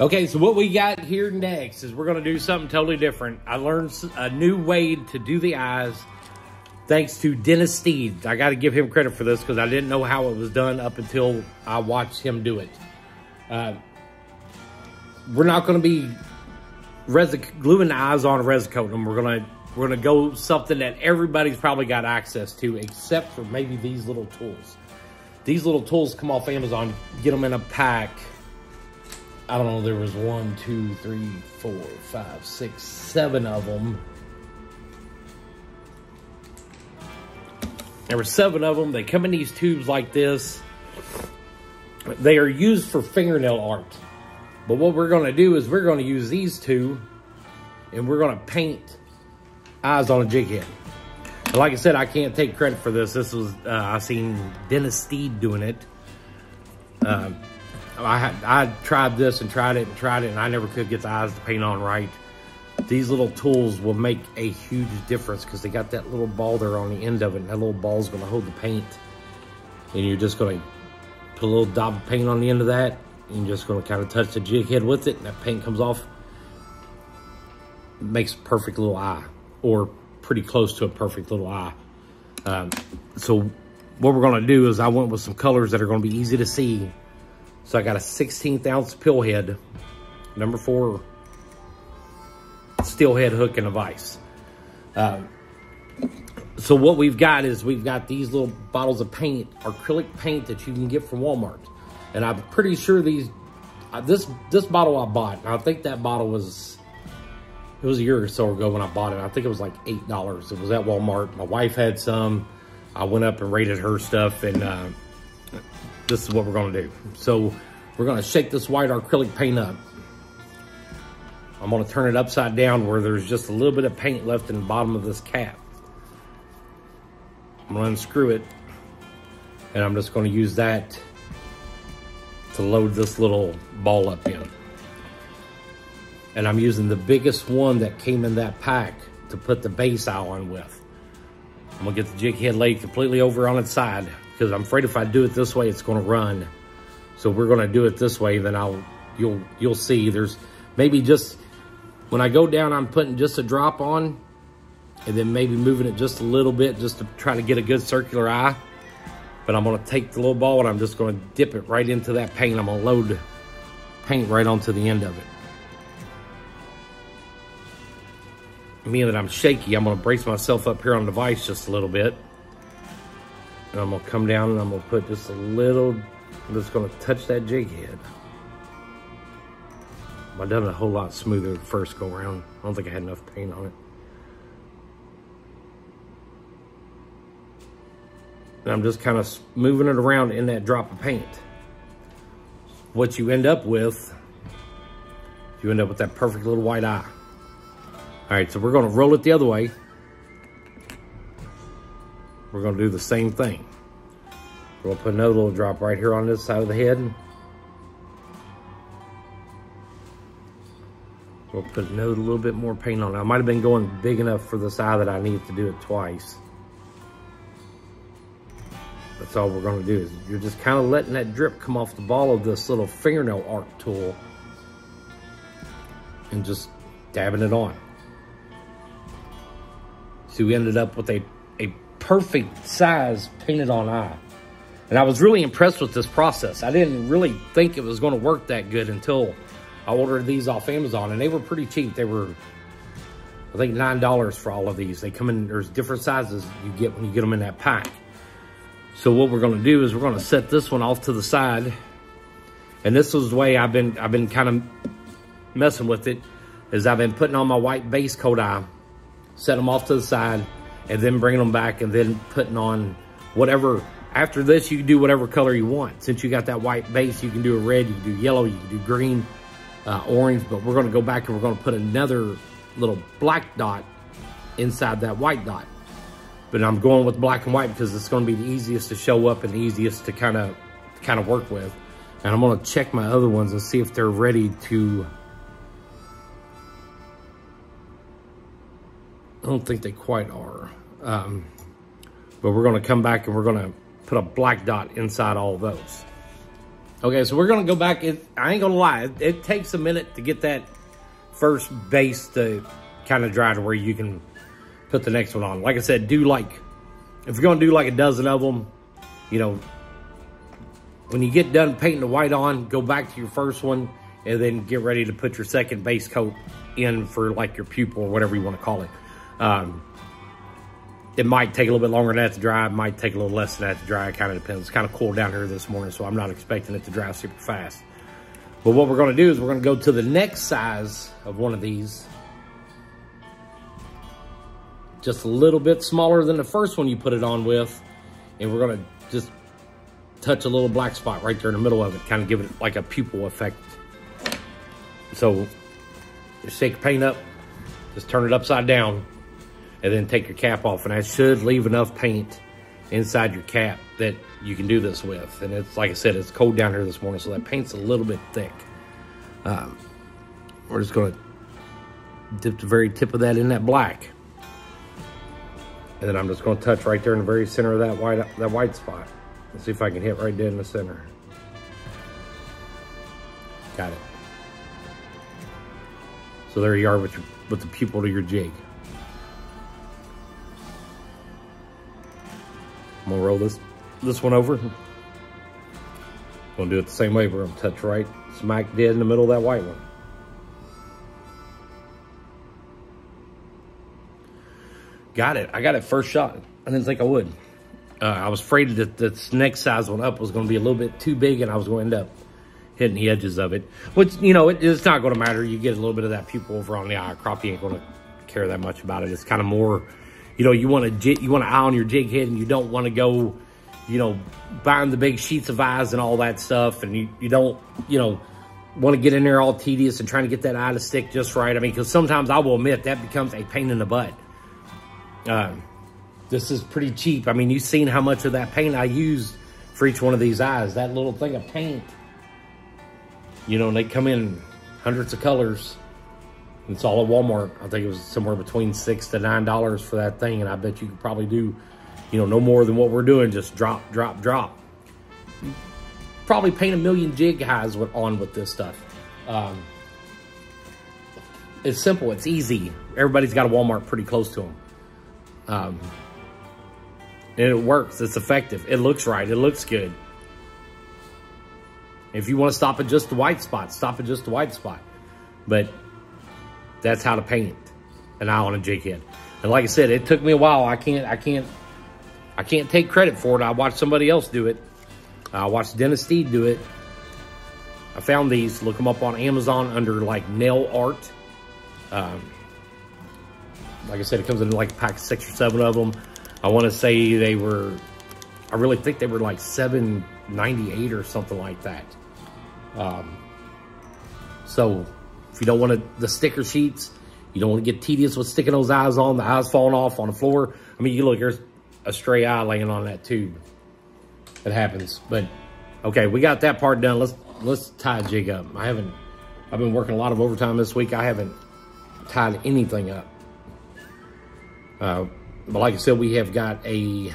Okay, so what we got here next is we're going to do something totally different. I learned a new way to do the eyes thanks to Dennis Steed. I got to give him credit for this because I didn't know how it was done up until I watched him do it. Uh, we're not going to be gluing the eyes on a resin coating We're going to we're going to go something that everybody's probably got access to except for maybe these little tools. These little tools come off Amazon. Get them in a pack I don't know, there was one, two, three, four, five, six, seven of them. There were seven of them. They come in these tubes like this. They are used for fingernail art. But what we're going to do is we're going to use these two and we're going to paint eyes on a jig head. And like I said, I can't take credit for this. This was, uh, I seen Dennis Steed doing it. Uh, I, I tried this and tried it and tried it, and I never could get the eyes to paint on right. These little tools will make a huge difference because they got that little ball there on the end of it, and that little ball is going to hold the paint. And you're just going to put a little dab of paint on the end of that, and you're just going to kind of touch the jig head with it, and that paint comes off. Makes a perfect little eye, or pretty close to a perfect little eye. Um, so what we're going to do is I went with some colors that are going to be easy to see so I got a 16th ounce pill head, number four steel head hook and a vise. Uh, so what we've got is we've got these little bottles of paint, acrylic paint that you can get from Walmart. And I'm pretty sure these, uh, this this bottle I bought, I think that bottle was, it was a year or so ago when I bought it. I think it was like $8. It was at Walmart. My wife had some. I went up and rated her stuff and uh, this is what we're gonna do. So we're gonna shake this white acrylic paint up. I'm gonna turn it upside down where there's just a little bit of paint left in the bottom of this cap. I'm gonna unscrew it and I'm just gonna use that to load this little ball up in. And I'm using the biggest one that came in that pack to put the base eye on with. I'm gonna get the jig head laid completely over on its side because I'm afraid if I do it this way, it's to run. So we're to do it this way, then I'll you'll you'll see. There's maybe just when I go down, I'm putting just a drop on, and then maybe moving it just a little bit just to try to get a good circular eye. But I'm to take the little ball and I'm just going to dip it right into that paint. I'm to load paint right onto the end of it. Meaning that I'm shaky, I'm going to brace myself up here on the vise just a little bit. And I'm gonna come down and I'm gonna put just a little, I'm just gonna touch that jig head. I done it a whole lot smoother the first go around. I don't think I had enough paint on it. And I'm just kind of moving it around in that drop of paint. What you end up with, you end up with that perfect little white eye. All right, so we're gonna roll it the other way. We're gonna do the same thing. We're gonna put another little drop right here on this side of the head. We'll put another little bit more paint on it. I might have been going big enough for the eye that I needed to do it twice. That's all we're gonna do is you're just kind of letting that drip come off the ball of this little fingernail art tool and just dabbing it on. So we ended up with a, a perfect size painted on eye. And I was really impressed with this process. I didn't really think it was going to work that good until I ordered these off Amazon and they were pretty cheap. They were, I think $9 for all of these. They come in, there's different sizes you get when you get them in that pack. So what we're going to do is we're going to set this one off to the side. And this is the way I've been, I've been kind of messing with it is I've been putting on my white base coat eye, set them off to the side, and then bringing them back and then putting on whatever. After this, you can do whatever color you want. Since you got that white base, you can do a red, you can do yellow, you can do green, uh, orange, but we're gonna go back and we're gonna put another little black dot inside that white dot. but I'm going with black and white because it's going to be the easiest to show up and the easiest to kind of kind of work with. And I'm going to check my other ones and see if they're ready to... I don't think they quite are. Um, but we're going to come back and we're going to put a black dot inside all those. Okay, so we're going to go back. It, I ain't going to lie. It, it takes a minute to get that first base to kind of dry to where you can put the next one on. Like I said, do like, if you're going to do like a dozen of them, you know, when you get done painting the white on, go back to your first one and then get ready to put your second base coat in for like your pupil or whatever you want to call it. Um, it might take a little bit longer than that to dry. It might take a little less than that to dry. It kind of depends. It's kind of cool down here this morning, so I'm not expecting it to dry super fast. But what we're going to do is we're going to go to the next size of one of these just a little bit smaller than the first one you put it on with. And we're gonna just touch a little black spot right there in the middle of it, kind of give it like a pupil effect. So just shake your paint up, just turn it upside down, and then take your cap off. And I should leave enough paint inside your cap that you can do this with. And it's like I said, it's cold down here this morning, so that paint's a little bit thick. Um, we're just gonna dip the very tip of that in that black. And then I'm just gonna touch right there in the very center of that white that white spot. Let's see if I can hit right dead in the center. Got it. So there you are with, your, with the pupil to your jig. I'm gonna roll this this one over. Gonna do it the same way. We're gonna touch right smack dead in the middle of that white one. Got it. I got it first shot. I didn't think I would. Uh, I was afraid that this next size one up was going to be a little bit too big and I was going to end up hitting the edges of it. Which, you know, it, it's not going to matter. You get a little bit of that pupil over on the eye. Crappie ain't going to care that much about it. It's kind of more, you know, you want to you want to eye on your jig head and you don't want to go, you know, buying the big sheets of eyes and all that stuff. And you, you don't, you know, want to get in there all tedious and trying to get that eye to stick just right. I mean, because sometimes I will admit that becomes a pain in the butt. Uh, this is pretty cheap. I mean, you've seen how much of that paint I use for each one of these eyes. That little thing of paint, you know, and they come in hundreds of colors. It's all at Walmart. I think it was somewhere between six to nine dollars for that thing, and I bet you could probably do, you know, no more than what we're doing. Just drop, drop, drop. Probably paint a million jig highs on with this stuff. Um, it's simple. It's easy. Everybody's got a Walmart pretty close to them. Um, and it works. It's effective. It looks right. It looks good. If you want to stop at just the white spot, stop at just the white spot. But that's how to paint an eye on a jig head. And like I said, it took me a while. I can't, I can't, I can't take credit for it. I watched somebody else do it. I watched Dennis Steed do it. I found these. Look them up on Amazon under like nail art. Um, like I said, it comes in like a pack of six or seven of them. I want to say they were, I really think they were like 798 or something like that. Um, so if you don't want to, the sticker sheets, you don't want to get tedious with sticking those eyes on, the eyes falling off on the floor. I mean, you look, there's a stray eye laying on that tube. It happens. But okay, we got that part done. Let's let's tie a jig up. I haven't I've been working a lot of overtime this week. I haven't tied anything up. Uh, but like I said, we have got a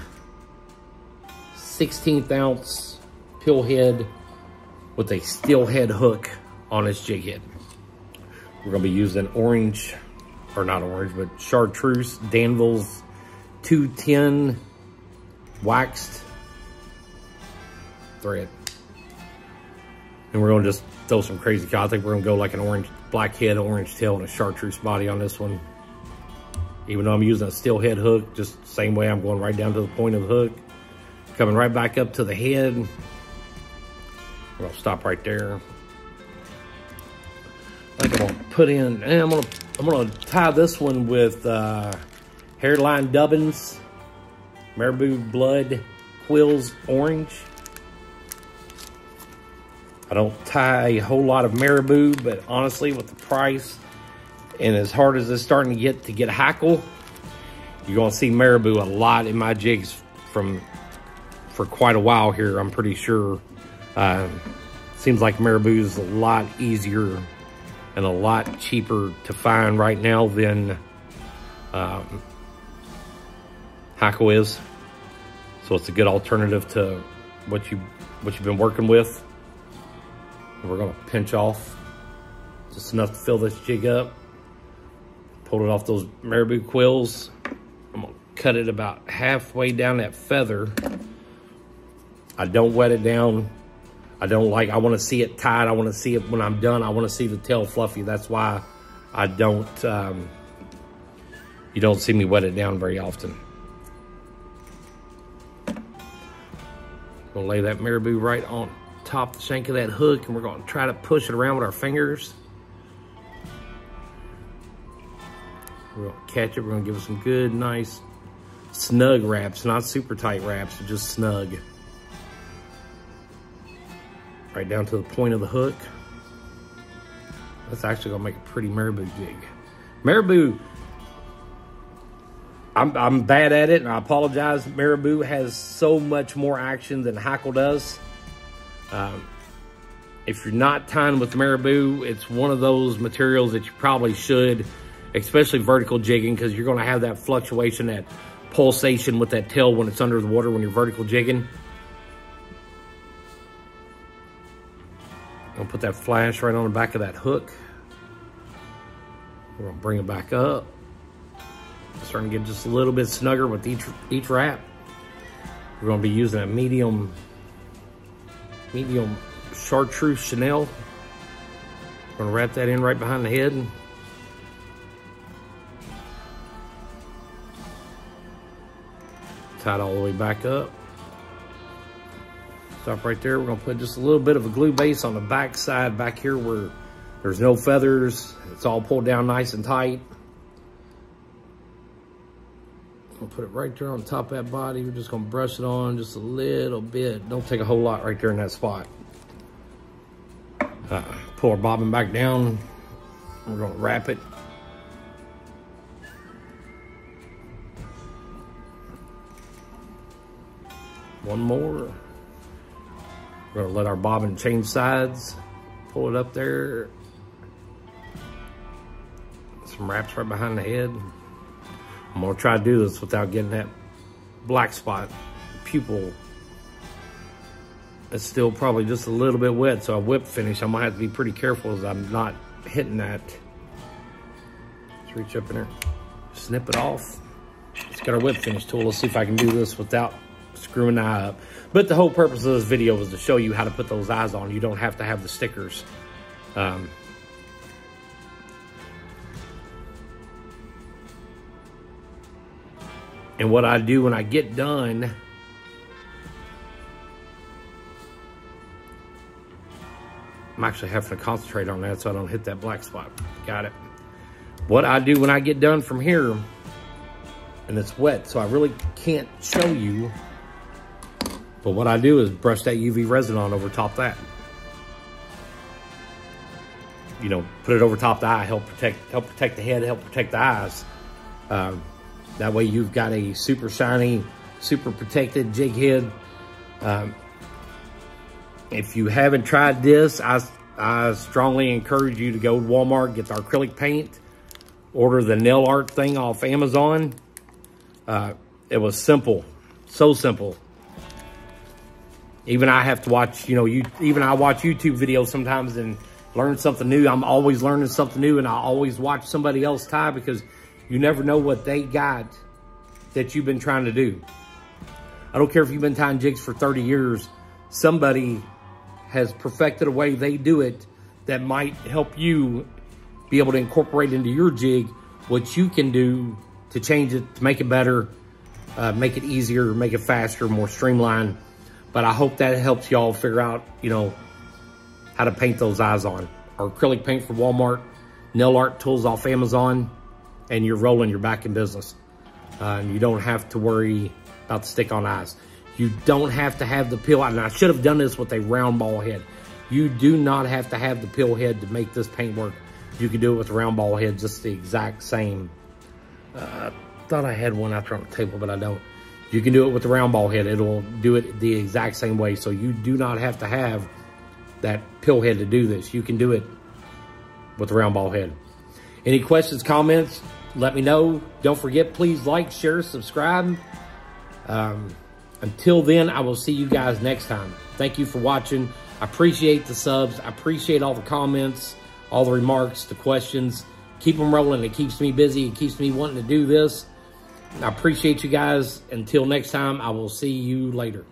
16th ounce pill head with a steel head hook on its jig head. We're gonna be using orange, or not orange, but chartreuse Danville's 210 waxed thread. And we're gonna just throw some crazy, I think we're gonna go like an orange, black head, orange tail, and a chartreuse body on this one. Even though I'm using a steel head hook, just same way I'm going right down to the point of the hook. Coming right back up to the head. we will stop right there. Put in, and I'm gonna, I'm gonna tie this one with uh, Hareline Dubbins, Marabou Blood, Quills Orange. I don't tie a whole lot of Marabou, but honestly, with the price and as hard as it's starting to get to get a hackle, You're gonna see marabou a lot in my jigs from for quite a while here, I'm pretty sure. Uh, seems like marabou is a lot easier and a lot cheaper to find right now than um, is. So it's a good alternative to what you what you've been working with. we're gonna pinch off just enough to fill this jig up. Pull it off those marabou quills. I'm gonna cut it about halfway down that feather. I don't wet it down. I don't like, I wanna see it tied. I wanna see it when I'm done. I wanna see the tail fluffy. That's why I don't, um, you don't see me wet it down very often. Gonna lay that marabou right on top the shank of that hook and we're gonna try to push it around with our fingers. We're gonna catch it, we're gonna give it some good, nice, snug wraps, not super tight wraps, just snug. Right down to the point of the hook. That's actually gonna make a pretty marabou jig. Marabou, I'm, I'm bad at it and I apologize. Marabou has so much more action than hackle does. Um, if you're not tying with marabou, it's one of those materials that you probably should, especially vertical jigging, because you're gonna have that fluctuation, that pulsation with that tail when it's under the water when you're vertical jigging. Gonna put that flash right on the back of that hook. We're gonna bring it back up. Starting to get just a little bit snugger with each, each wrap. We're gonna be using a medium, medium chartreuse chenille. We're gonna wrap that in right behind the head. Tie it all the way back up. Stop right there. We're gonna put just a little bit of a glue base on the back side back here where there's no feathers. It's all pulled down nice and tight. We'll put it right there on top of that body. We're just gonna brush it on just a little bit. Don't take a whole lot right there in that spot. Uh, pull our bobbin back down. We're gonna wrap it. One more. We're gonna let our bobbin change sides. Pull it up there. Some wraps right behind the head. I'm gonna try to do this without getting that black spot pupil. It's still probably just a little bit wet, so I whip finish. I might have to be pretty careful as I'm not hitting that. Let's reach up in there, snip it off. It's got our whip finish tool. Let's see if I can do this without screwing the eye up. But the whole purpose of this video was to show you how to put those eyes on. You don't have to have the stickers. Um, And what I do when I get done, I'm actually having to concentrate on that so I don't hit that black spot. Got it. What I do when I get done from here, and it's wet, so I really can't show you, but what I do is brush that UV resin on over top that. You know, put it over top the eye, help protect, help protect the head, help protect the eyes. Um, that way you've got a super shiny, super protected jig head. Um, if you haven't tried this, I, I strongly encourage you to go to Walmart, get the acrylic paint, order the nail art thing off Amazon. Uh, it was simple, so simple. Even I have to watch, you know, you even I watch YouTube videos sometimes and learn something new. I'm always learning something new and I always watch somebody else tie because you never know what they got that you've been trying to do. I don't care if you've been tying jigs for 30 years, somebody has perfected a way they do it that might help you be able to incorporate into your jig what you can do to change it, to make it better, uh, make it easier, make it faster, more streamlined. But I hope that helps y'all figure out, you know, how to paint those eyes on. Or acrylic paint from Walmart, nail art tools off Amazon, and you're rolling, you're back in business. Uh, and you don't have to worry about the stick-on eyes. You don't have to have the pill, and I should have done this with a round ball head. You do not have to have the pill head to make this paint work. You can do it with a round ball head, just the exact same uh, thought I had one out there on the table, but I don't. You can do it with the round ball head. It'll do it the exact same way. So you do not have to have that pill head to do this. You can do it with the round ball head. Any questions, comments, let me know. Don't forget, please like, share, subscribe. Um, until then, I will see you guys next time. Thank you for watching. I appreciate the subs. I appreciate all the comments, all the remarks, the questions. Keep them rolling. It keeps me busy. It keeps me wanting to do this. I appreciate you guys. Until next time, I will see you later.